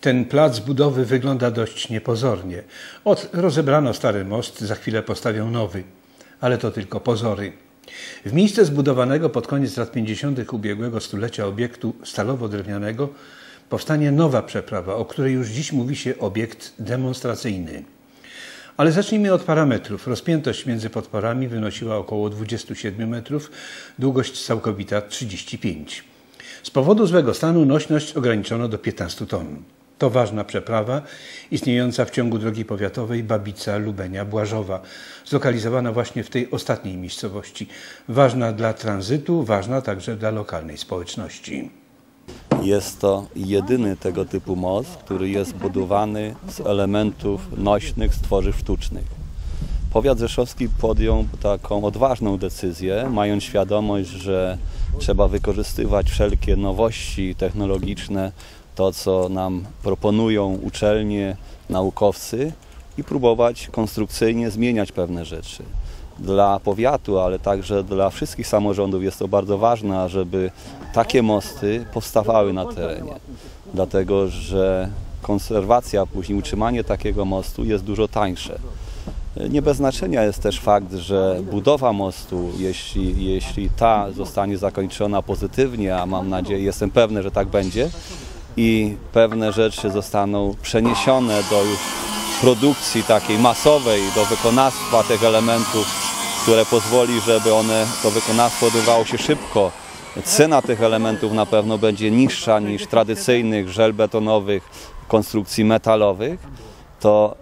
Ten plac budowy wygląda dość niepozornie. Od rozebrano stary most, za chwilę postawią nowy. Ale to tylko pozory. W miejsce zbudowanego pod koniec lat 50. ubiegłego stulecia obiektu stalowo-drewnianego powstanie nowa przeprawa, o której już dziś mówi się obiekt demonstracyjny. Ale zacznijmy od parametrów. Rozpiętość między podporami wynosiła około 27 metrów, długość całkowita 35. Z powodu złego stanu nośność ograniczono do 15 ton. To ważna przeprawa istniejąca w ciągu drogi powiatowej Babica-Lubenia-Błażowa, zlokalizowana właśnie w tej ostatniej miejscowości. Ważna dla tranzytu, ważna także dla lokalnej społeczności. Jest to jedyny tego typu most, który jest budowany z elementów nośnych, z tworzyw sztucznych. Powiat rzeszowski podjął taką odważną decyzję, mając świadomość, że trzeba wykorzystywać wszelkie nowości technologiczne, to co nam proponują uczelnie, naukowcy i próbować konstrukcyjnie zmieniać pewne rzeczy. Dla powiatu, ale także dla wszystkich samorządów jest to bardzo ważne, żeby takie mosty powstawały na terenie. Dlatego, że konserwacja, później utrzymanie takiego mostu jest dużo tańsze. Nie bez znaczenia jest też fakt, że budowa mostu, jeśli, jeśli ta zostanie zakończona pozytywnie, a mam nadzieję, jestem pewny, że tak będzie, i pewne rzeczy zostaną przeniesione do już produkcji takiej masowej, do wykonawstwa tych elementów, które pozwoli, żeby one, to wykonawstwo odbywało się szybko. Cena tych elementów na pewno będzie niższa niż tradycyjnych żelbetonowych konstrukcji metalowych, to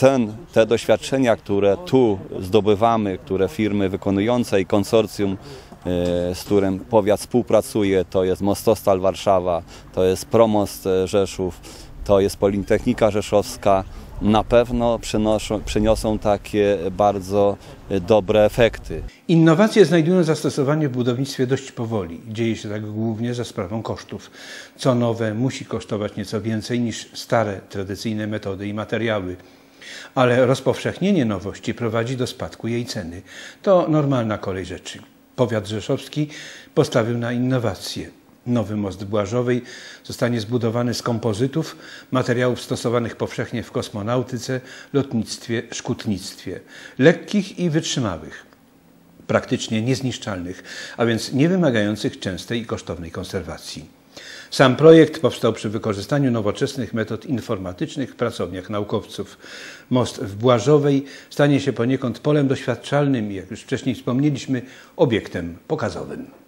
ten, te doświadczenia, które tu zdobywamy, które firmy wykonujące i konsorcjum, z którym powiat współpracuje, to jest Mostostal Warszawa, to jest Promost e, Rzeszów, to jest Politechnika Rzeszowska, na pewno przynoszą, przyniosą takie bardzo dobre efekty. Innowacje znajdują zastosowanie w budownictwie dość powoli. Dzieje się tak głównie za sprawą kosztów. Co nowe musi kosztować nieco więcej niż stare, tradycyjne metody i materiały. Ale rozpowszechnienie nowości prowadzi do spadku jej ceny. To normalna kolej rzeczy. Powiat rzeszowski postawił na innowacje. Nowy most Błażowej zostanie zbudowany z kompozytów, materiałów stosowanych powszechnie w kosmonautyce, lotnictwie, szkutnictwie, lekkich i wytrzymałych, praktycznie niezniszczalnych, a więc nie wymagających częstej i kosztownej konserwacji. Sam projekt powstał przy wykorzystaniu nowoczesnych metod informatycznych w pracowniach naukowców. Most w Błażowej stanie się poniekąd polem doświadczalnym i, jak już wcześniej wspomnieliśmy, obiektem pokazowym.